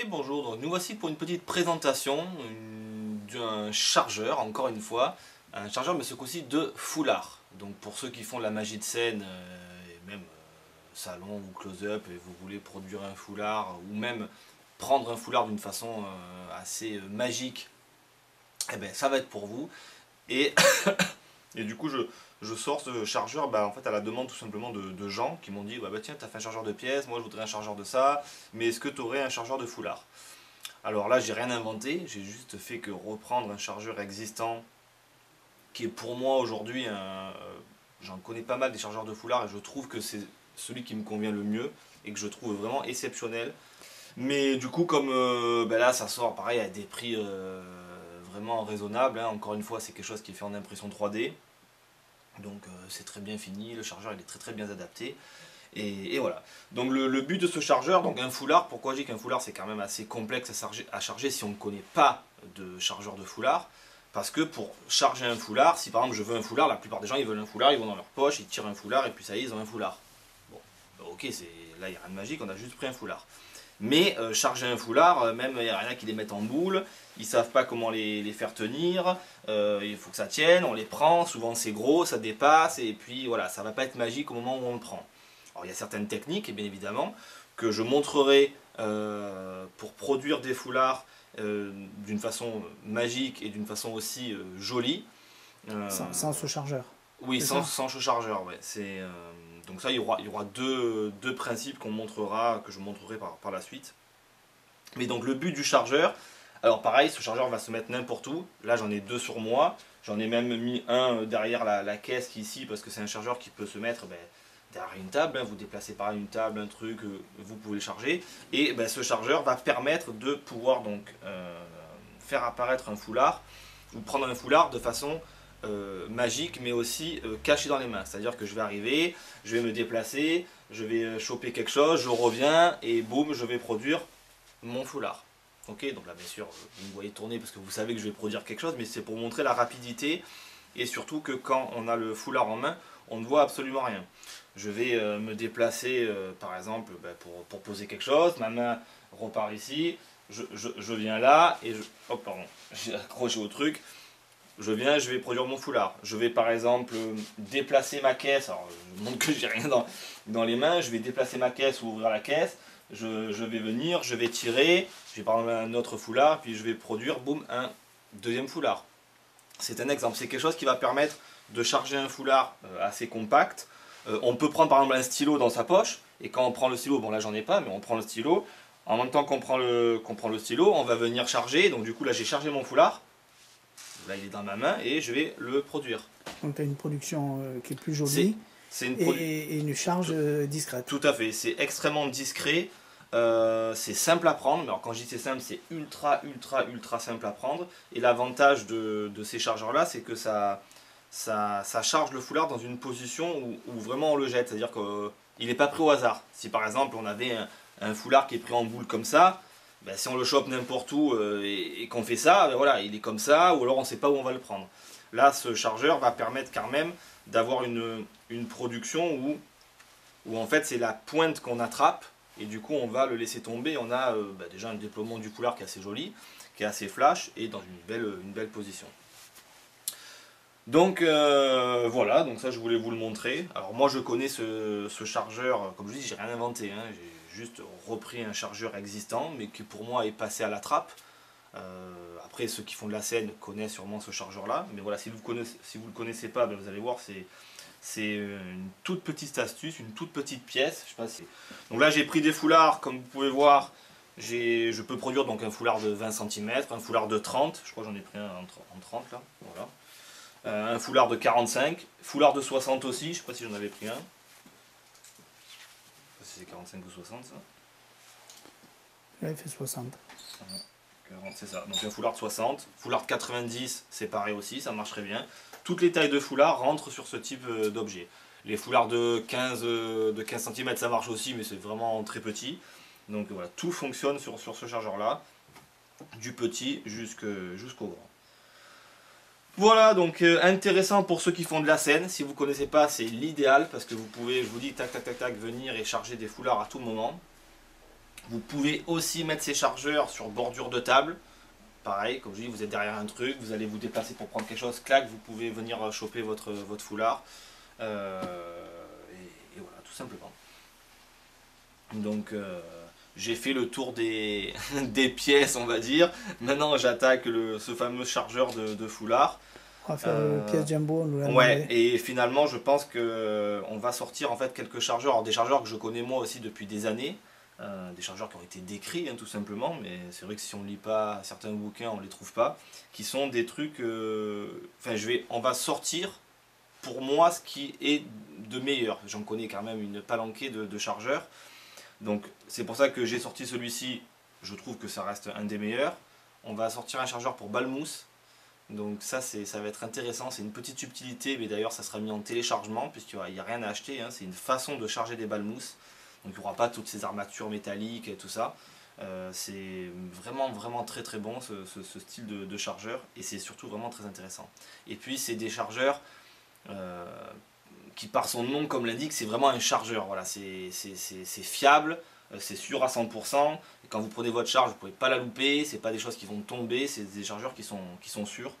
Et bonjour, nous voici pour une petite présentation d'un chargeur, encore une fois, un chargeur mais ce coup-ci de foulard. Donc pour ceux qui font de la magie de scène, euh, et même euh, salon ou close-up, et vous voulez produire un foulard, ou même prendre un foulard d'une façon euh, assez magique, eh ben ça va être pour vous. Et, et du coup je, je sors ce chargeur bah, en fait, à la demande tout simplement de, gens qui m'ont dit bah, bah tiens, tu as fait un chargeur de pièces, moi je voudrais un chargeur de ça, mais est-ce que tu aurais un chargeur de foulard? Alors là, j'ai rien inventé, j'ai juste fait que reprendre un chargeur existant qui est pour moi aujourd'hui. Euh, j'en connais pas mal des chargeurs de foulard et je trouve que c'est celui qui me convient le mieux et que je trouve vraiment exceptionnel. Mais du coup, comme euh, bah là, ça sort pareil à des prix euh, vraiment raisonnables, hein. encore une fois, c'est quelque chose qui est fait en impression 3D. Donc euh, c'est très bien fini, le chargeur il est très très bien adapté. Et, voilà. Donc le, but de ce chargeur, donc un foulard, pourquoi je dis qu'un foulard c'est quand même assez complexe à charger, si on ne connaît pas de chargeur de foulard? Parce que pour charger un foulard, si par exemple je veux un foulard, la plupart des gens ils veulent un foulard, ils vont dans leur poche, ils tirent un foulard et puis ça y est, ils ont un foulard. Bon, bah, ok, là il n'y a rien de magique, on a juste pris un foulard. Mais euh, charger un foulard, euh, même il y en a qui les mettent en boule, ils savent pas comment les, faire tenir, euh, il faut que ça tienne, on les prend, souvent c'est gros, ça dépasse, et puis voilà, ça va pas être magique au moment où on le prend. Alors il y a certaines techniques, bien évidemment, que je montrerai pour produire des foulards d'une façon magique et d'une façon aussi jolie. sans, ce chargeur. Oui, sans, sans ce chargeur, ouais. C'est donc ça, il y aura, aura deux, principes qu'on montrera, que je montrerai par, par la suite. Mais donc le but du chargeur, alors pareil, ce chargeur va se mettre n'importe où. Là, j'en ai deux sur moi. J'en ai même mis un derrière la, caisse qui est ici, parce que c'est un chargeur qui peut se mettre ben, derrière une table. Hein. Vous déplacez par une table, un truc, euh, vous pouvez le charger. Et ben, ce chargeur va permettre de pouvoir donc euh, faire apparaître un foulard, ou prendre un foulard de façon euh, magique, mais aussi euh, caché dans les mains. C'est-à-dire que je vais arriver, je vais me déplacer, je vais euh, choper quelque chose, je reviens, et boum, je vais produire mon foulard. Ok, donc là, bien sûr, vous me voyez tourner parce que vous savez que je vais produire quelque chose, mais c'est pour montrer la rapidité, et surtout que quand on a le foulard en main, on ne voit absolument rien. Je vais me déplacer, par exemple, ben, pour, poser quelque chose, ma main repart ici, je, je viens là, et je... Oh, pardon, j'ai accroché au truc, je viens, je vais produire mon foulard. Je vais par exemple déplacer ma caisse, alors je montre que j'ai rien dans, les mains, je vais déplacer ma caisse ou ouvrir la caisse, je, vais venir, je vais tirer, je vais prendre un autre foulard, puis je vais produire, boum, un deuxième foulard. C'est un exemple, c'est quelque chose qui va permettre de charger un foulard euh, assez compact. Euh, on peut prendre par exemple un stylo dans sa poche, et quand on prend le stylo, bon là j'en ai pas, mais on prend le stylo, en même temps qu'on prend, prend le stylo, on va venir charger, donc du coup là j'ai chargé mon foulard, Là, il est dans ma main et je vais le produire. Donc, tu as une production euh, qui est plus jolie une et, une charge euh, discrète. Tout à fait. C'est extrêmement discret. Euh, c'est simple à prendre. Mais alors, quand je dis c'est simple, c'est ultra, ultra, ultra simple à prendre. Et l'avantage de, ces chargeurs-là, c'est que ça, ça, ça, charge le foulard dans une position où, vraiment on le jette. C'est-à-dire qu'il n'est pas pris au hasard. Si par exemple on avait un, un foulard qui est pris en boule comme ça, ben, si on le chope n'importe où euh, et, qu'on fait ça, ben, voilà, il est comme ça, ou alors on ne sait pas où on va le prendre. Là, ce chargeur va permettre quand même d'avoir une, production où, où en fait c'est la pointe qu'on attrape, et du coup on va le laisser tomber. On a euh, ben, déjà un déploiement du foulard qui est assez joli, qui est assez flash, et dans une belle, une belle position. Donc euh, voilà, donc ça je voulais vous le montrer. Alors moi je connais ce, chargeur, comme je dis, j'ai rien inventé, hein, juste repris un chargeur existant, mais qui pour moi est passé à la trappe. Euh, après, ceux qui font de la scène connaissent sûrement ce chargeur-là. Mais voilà, si vous ne le connaissez pas, ben, vous allez voir, c'est une toute petite astuce, une toute petite pièce. Donc là, j'ai pris des foulards, comme vous pouvez voir. Je peux produire donc un foulard de 20 cm, un foulard de 30, je crois que j'en ai pris un en 30 là, voilà. Euh, un foulard de 45, foulard de 60 aussi, je sais pas si j'en avais pris un c'est 45 ou 60 ça il fait 60. C'est ça, donc un foulard de 60. Foulard de 90, c'est pareil aussi, ça marcherait bien. Toutes les tailles de foulard rentrent sur ce type euh, d'objet. Les foulards de 15, euh, de 15 cm, ça marche aussi, mais c'est vraiment très petit. Donc voilà, tout fonctionne sur, sur ce chargeur-là, du petit jusqu'au grand. Voilà, donc euh, intéressant pour ceux qui font de la scène. Si vous ne connaissez pas, c'est l'idéal parce que vous pouvez, je vous dis, tac, tac, tac, tac, venir et charger des foulards à tout moment. Vous pouvez aussi mettre ces chargeurs sur bordure de table. Pareil, comme je dis, vous êtes derrière un truc, vous allez vous déplacer pour prendre quelque chose, clac, vous pouvez venir choper votre, foulard. Euh, et, voilà, tout simplement. Donc, euh, j'ai fait le tour des, des, pièces, on va dire. Maintenant, j'attaque ce fameux chargeur de, foulard. On va faire euh, pièce jumbo. Ouais, et finalement, je pense que on va sortir en fait quelques chargeurs. Alors, des chargeurs que je connais moi aussi depuis des années. Euh, des chargeurs qui ont été décrits hein, tout simplement, mais c'est vrai que si on ne lit pas certains bouquins, on ne les trouve pas, qui sont des trucs, euh, enfin je vais, on va sortir pour moi ce qui est de meilleur. J'en connais quand même une palanquée de, chargeurs, donc c'est pour ça que j'ai sorti celui-ci, je trouve que ça reste un des meilleurs. On va sortir un chargeur pour Balmousse, donc ça, ça va être intéressant, c'est une petite subtilité, mais d'ailleurs ça sera mis en téléchargement, puisqu'il n'y a, rien à acheter, hein. c'est une façon de charger des balmousses. Donc il n'y aura pas toutes ces armatures métalliques et tout ça. Euh, c'est vraiment vraiment très très bon ce, style de, chargeur et c'est surtout vraiment très intéressant. Et puis c'est des chargeurs euh, qui par son nom comme l'indique c'est vraiment un chargeur. Voilà, c'est fiable, euh, c'est sûr à 100%. Et quand vous prenez votre charge vous ne pouvez pas la louper, c'est pas des choses qui vont tomber, c'est des chargeurs qui sont, qui sont sûrs.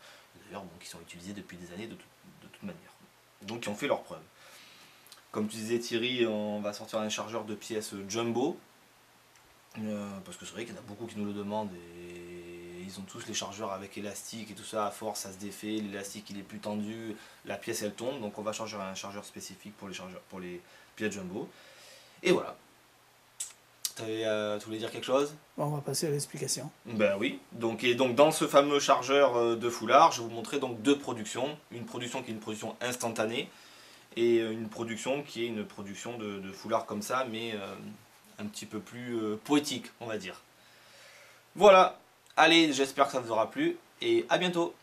D'ailleurs bon, qui sont utilisés depuis des années de, de toute manière. Donc qui ont fait leur preuve. Comme tu disais Thierry, on va sortir un chargeur de pièces jumbo. Euh, parce que c'est vrai qu'il y en a beaucoup qui nous le demandent et ils ont tous les chargeurs avec élastique et tout ça, à force ça se défait, l'élastique il est plus tendu, la pièce elle tombe, donc on va changer un chargeur spécifique pour les, chargeurs, pour les pièces jumbo. Et voilà. Euh, tu voulais dire quelque chose? On va passer à l'explication. Ben oui. Donc, et donc dans ce fameux chargeur euh, de foulard, je vais vous montrer donc deux productions. Une production qui est une production instantanée, et euh, une production qui est une production de, foulard comme ça, mais euh, un petit peu plus euh, poétique, on va dire. Voilà, allez, j'espère que ça vous aura plu, et à bientôt